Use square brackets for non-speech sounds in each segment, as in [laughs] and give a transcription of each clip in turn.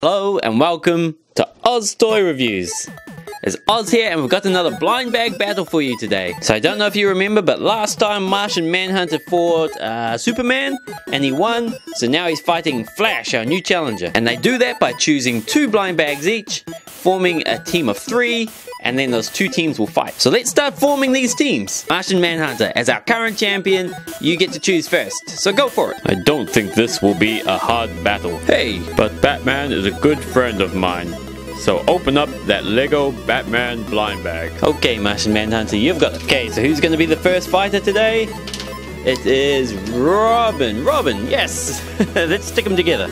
Hello and welcome to Oz Toy Reviews. It's Oz here and we've got another blind bag battle for you today. So I don't know if you remember but last time Martian Manhunter fought uh, Superman and he won. So now he's fighting Flash, our new challenger. And they do that by choosing two blind bags each, forming a team of three and then those two teams will fight. So let's start forming these teams. Martian Manhunter, as our current champion, you get to choose first. So go for it. I don't think this will be a hard battle. Hey, But Batman is a good friend of mine. So open up that Lego Batman blind bag. Okay, Martian Manhunter, you've got. Okay, so who's going to be the first fighter today? It is Robin. Robin, yes. [laughs] Let's stick them together.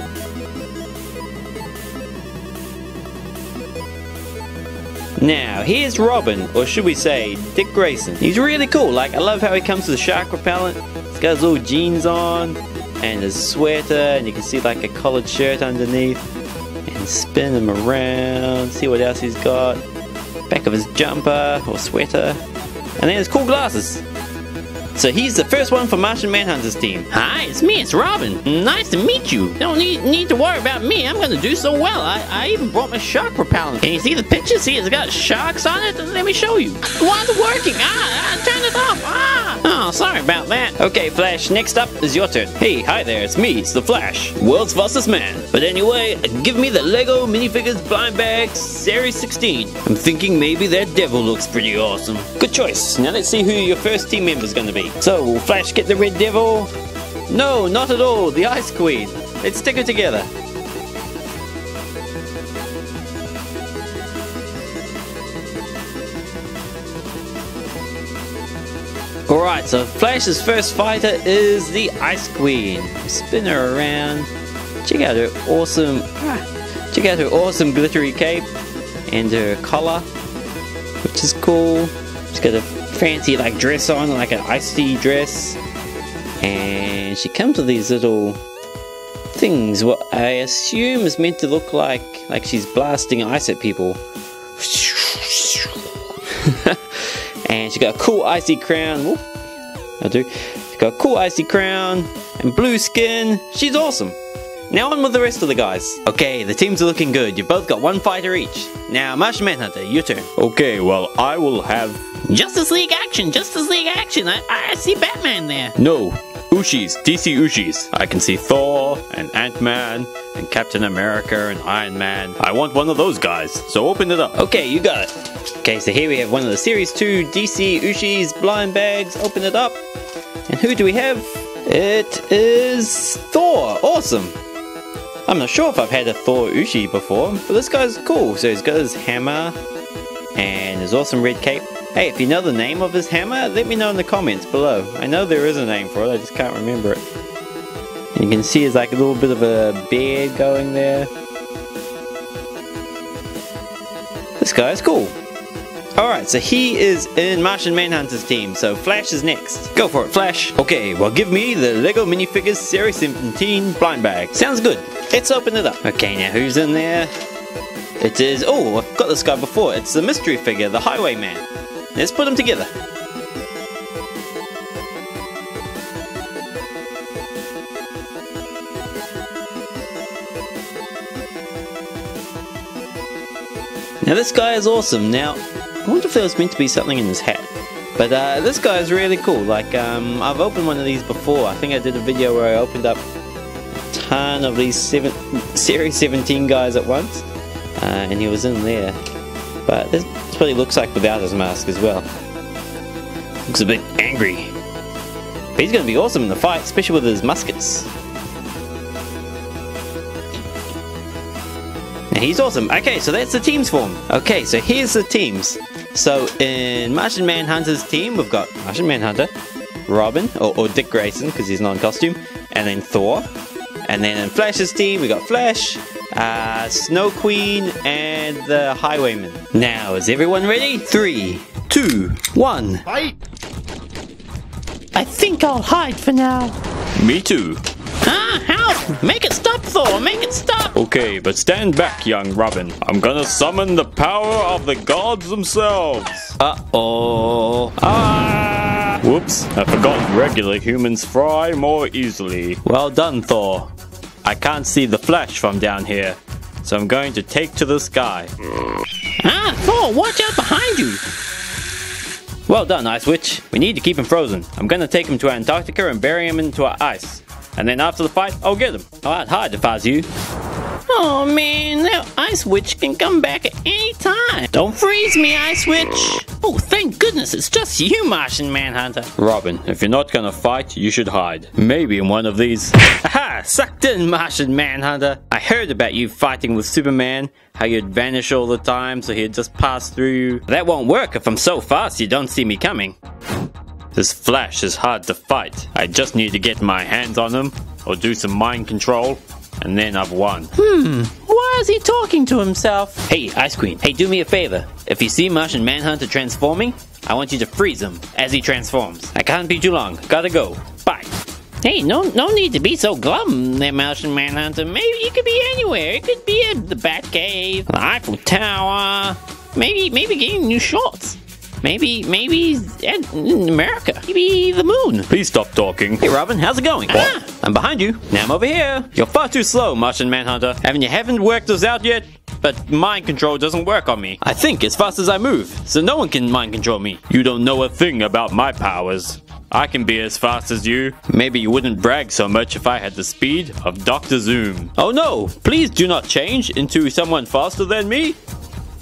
Now, here's Robin, or should we say, Dick Grayson. He's really cool. Like, I love how he comes with a shark repellent. He's got his little jeans on, and his sweater, and you can see like a collared shirt underneath. And spin him around, see what else he's got. Back of his jumper, or sweater. And then his cool glasses. So he's the first one for Martian Manhunter's team. Hi, it's me, it's Robin. Nice to meet you. Don't need, need to worry about me. I'm gonna do so well. I, I even brought my shark repellent. Can you see the picture? See, it's got sharks on it. Let me show you. Why is working? Ah, ah, turn it off. Ah. Oh, sorry about that. Okay, Flash, next up is your turn. Hey, hi there, it's me, it's the Flash. World's fastest man. But anyway, give me the Lego minifigures blind bag series 16. I'm thinking maybe that devil looks pretty awesome. Good choice. Now let's see who your first team member is gonna be. So, will Flash get the red devil? No, not at all. The Ice Queen. Let's stick it together. Alright, so Flash's first fighter is the Ice Queen. Spin her around. Check out her awesome ah, check out her awesome glittery cape and her collar, which is cool. She's got a fancy like dress on, like an icy dress. And she comes with these little things what I assume is meant to look like like she's blasting ice at people. [laughs] and she got a cool icy crown. I do. She got a cool icy crown and blue skin. She's awesome. Now on with the rest of the guys. Okay, the teams are looking good. You both got one fighter each. Now, Martian Manhunter, your turn. Okay, well, I will have. Justice League action, Justice League action. I, I see Batman there. No! Ooshies, DC Ooshies. I can see Thor, and Ant Man, and Captain America, and Iron Man. I want one of those guys, so open it up. Okay, you got it. Okay, so here we have one of the Series 2 DC Ooshies blind bags. Open it up. And who do we have? It is Thor. Awesome. I'm not sure if I've had a Thor Ushi before, but this guy's cool. So he's got his hammer and his awesome red cape. Hey, if you know the name of this hammer, let me know in the comments below. I know there is a name for it, I just can't remember it. And you can see there's like a little bit of a beard going there. This guy's cool. Alright, so he is in Martian Manhunter's team, so Flash is next. Go for it, Flash. Okay, well give me the LEGO Minifigures Series 17 blind bag. Sounds good. Let's open it up. Okay, now who's in there? It is, oh, I've got this guy before. It's the mystery figure, the Highwayman. Let's put them together. Now this guy is awesome. Now, I wonder if there was meant to be something in his hat. But uh, this guy is really cool. Like, um, I've opened one of these before. I think I did a video where I opened up a ton of these seven, [laughs] Series 17 guys at once. Uh, and he was in there. But this, is what he looks like without his mask as well. Looks a bit angry. But he's going to be awesome in the fight, especially with his muskets. And he's awesome. Okay, so that's the teams form. Okay, so here's the teams. So in Martian Manhunter's team, we've got Martian Manhunter, Robin, or, or Dick Grayson, because he's not in costume, and then Thor. And then in Flash's team, we got Flash, uh, Snow Queen, and the Highwayman. Now, is everyone ready? Three, two, one. Fight! I think I'll hide for now. Me too. Ah, help! Make it stop, Thor! Make it stop! Okay, but stand back, young Robin. I'm gonna summon the power of the gods themselves. Uh-oh. Ah! Whoops, I forgot regular humans fry more easily. Well done, Thor. I can't see the Flash from down here. so I'm going to take to the sky. Ah, Thor, watch out behind you! Well done, Ice Witch. We need to keep him frozen. I'm gonna take him to Antarctica and bury him into our ice. And then after the fight, I'll get him. I'd hide if I was you. Oh man, that Ice Witch can come back at any time. Don't freeze me, Ice Witch. Oh, thank goodness it's just you, Martian Manhunter. Robin, if you're not gonna fight, you should hide. Maybe in one of these. Aha! [laughs] Sucked in, Martian Manhunter. I heard about you fighting with Superman, how you'd vanish all the time so he'd just pass through. That won't work if I'm so fast you don't see me coming. This Flash is hard to fight. I just need to get my hands on him, or do some mind control, and then I've won. Hmm, why is he talking to himself? Hey, Ice Queen, hey, do me a favor. If you see Martian Manhunter transforming, I want you to freeze him as he transforms. I can't be too long. Gotta go. Bye. Hey, no, no need to be so glum, there, Martian Manhunter. Maybe you could be anywhere. It could be at the Batcave, the Eiffel Tower. Maybe, maybe getting new shorts. Maybe, maybe in America. Maybe the moon. Please stop talking. Hey Robin, how's it going? Ah, I'm behind you. Now I'm over here. You're far too slow, Martian Manhunter. Haven't you haven't worked this out yet? But mind control doesn't work on me. I think as fast as I move, so no one can mind control me. You don't know a thing about my powers. I can be as fast as you. Maybe you wouldn't brag so much if I had the speed of Dr. Zoom. Oh no, please do not change into someone faster than me.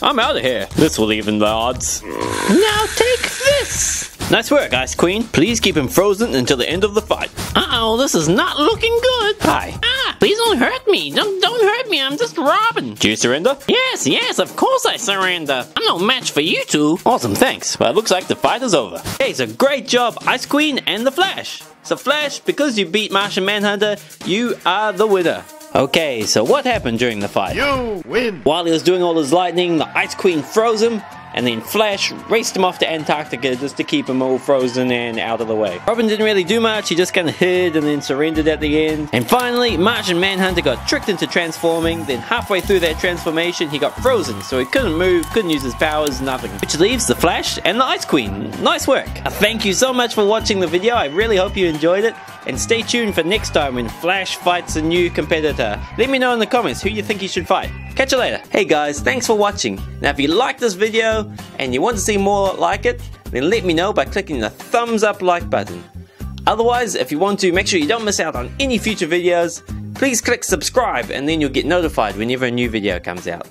I'm out of here. This will even the odds. Now take this. Nice work, Ice Queen. Please keep him frozen until the end of the fight. Uh-oh, this is not looking good. Hi. Please don't hurt me. Don't, don't hurt me. I'm just Robin. Do you surrender? Yes, yes, of course I surrender. I'm no match for you two. Awesome, thanks. Well, it looks like the fight is over. Hey, so great job, Ice Queen and the Flash. So Flash, because you beat Martian Manhunter, you are the winner. Okay, so what happened during the fight? You win. While he was doing all his lightning, the Ice Queen froze him, and then Flash raced him off to Antarctica just to keep him all frozen and out of the way. Robin didn't really do much, he just kind of hid and then surrendered at the end. And finally, Martian Manhunter got tricked into transforming, then halfway through that transformation, he got frozen, so he couldn't move, couldn't use his powers, nothing. Which leaves the Flash and the Ice Queen. Nice work! Thank you so much for watching the video, I really hope you enjoyed it. And stay tuned for next time when Flash fights a new competitor. Let me know in the comments who you think he should fight. Catch you later. Hey guys, thanks for watching. Now if you like this video and you want to see more like it, then let me know by clicking the thumbs up like button. Otherwise, if you want to make sure you don't miss out on any future videos, please click subscribe and then you'll get notified whenever a new video comes out.